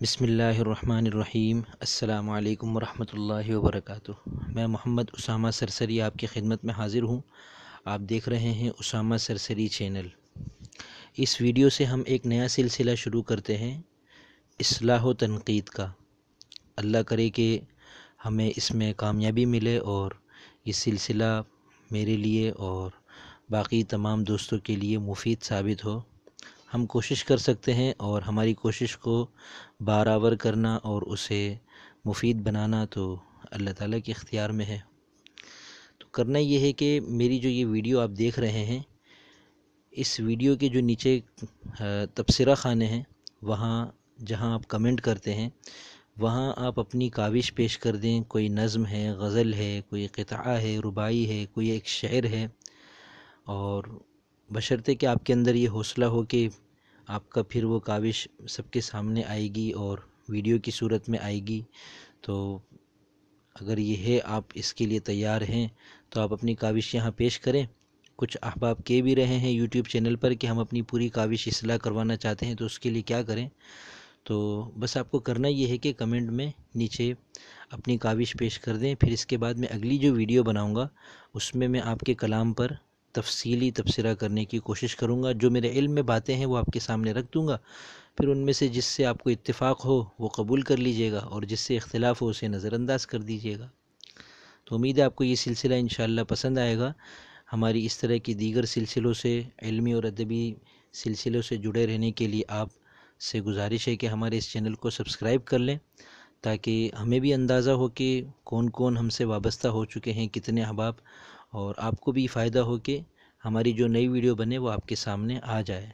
بسم اللہ الرحمن الرحیم۔ السلام علیکم ورحمۃ اللہ وبرکاتہ۔ میں محمد اسامہ سرسری آپ کی خدمت میں حاضر ہوں۔ آپ دیکھ رہے ہیں اسامہ سرسری چینل۔ اس ویڈیو سے ہم ایک نیا سلسلہ شروع کرتے ہیں، اصلاح و تنقید کا۔ اللہ کرے کہ ہمیں اس میں کامیابی ملے اور یہ سلسلہ میرے لیے اور باقی تمام دوستوں کے لیے مفید ثابت ہو۔ ہم کوشش کر سکتے ہیں اور ہماری کوشش کو بارآور کرنا اور اسے مفید بنانا تو اللہ تعالیٰ کے اختیار میں ہے۔ تو کرنا یہ ہے کہ میری جو یہ ویڈیو آپ دیکھ رہے ہیں، اس ویڈیو کے جو نیچے تبصرہ خانے ہیں، وہاں جہاں آپ کمنٹ کرتے ہیں، وہاں آپ اپنی کاوش پیش کر دیں، کوئی نظم ہے، غزل ہے، کوئی قطعہ ہے ربائی ہے، کوئی ایک شعر ہے، اور بشرطے کہ آپ کے اندر یہ حوصلہ ہو کہ آپ کا پھر وہ کاوش سب کے سامنے آئے گی اور ویڈیو کی صورت میں آئے گی۔ تو اگر یہ ہے، آپ اس کے لیے تیار ہیں، تو آپ اپنی کاوش یہاں پیش کریں۔ کچھ احباب کہہ بھی رہے ہیں یوٹیوب چینل پر کہ ہم اپنی پوری کاوش اصلاح کروانا چاہتے ہیں، تو اس کے لیے کیا کریں؟ تو بس آپ کو کرنا یہ ہے کہ کمنٹ میں نیچے اپنی کاوش پیش کر دیں۔ پھر اس کے بعد میں اگلی جو ویڈیو بناؤں گا، اس میں میں آپ کے کلام پر تفصیلی تبصرہ کرنے کی کوشش کروں گا۔ جو میرے علم میں باتیں ہیں وہ آپ کے سامنے رکھ دوں گا۔ پھر ان میں سے جس سے آپ کو اتفاق ہو وہ قبول کر لیجیے گا اور جس سے اختلاف ہو اسے نظر انداز کر دیجیے گا۔ تو امید ہے آپ کو یہ سلسلہ انشاءاللہ پسند آئے گا۔ ہماری اس طرح کی دیگر سلسلوں سے، علمی اور ادبی سلسلوں سے جڑے رہنے کے لیے آپ سے گزارش ہے کہ ہمارے اس چینل کو سبسکرائب کر لیں تاکہ ہمیں بھی اندازہ ہو کہ کون کون ہم سے وابستہ ہو چکے ہیں، کتنے احباب اور آپ کو بھی فائدہ ہو کہ ہماری جو نئی ویڈیو بنے وہ آپ کے سامنے آ جائے۔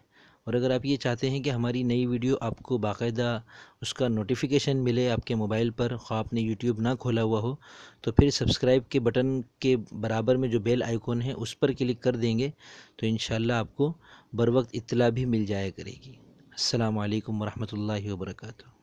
اور اگر آپ یہ چاہتے ہیں کہ ہماری نئی ویڈیو آپ کو باقاعدہ اس کا نوٹیفیکیشن ملے آپ کے موبائل پر، خواہ آپ نے یوٹیوب نہ کھولا ہوا ہو، تو پھر سبسکرائب کے بٹن کے برابر میں جو بیل آئیکن ہے اس پر کلک کر دیں گے، تو انشاءاللہ آپ کو بر وقت اطلاع بھی مل جایا کرے گی۔ السلام علیکم ورحمۃ اللہ وبرکاتہ۔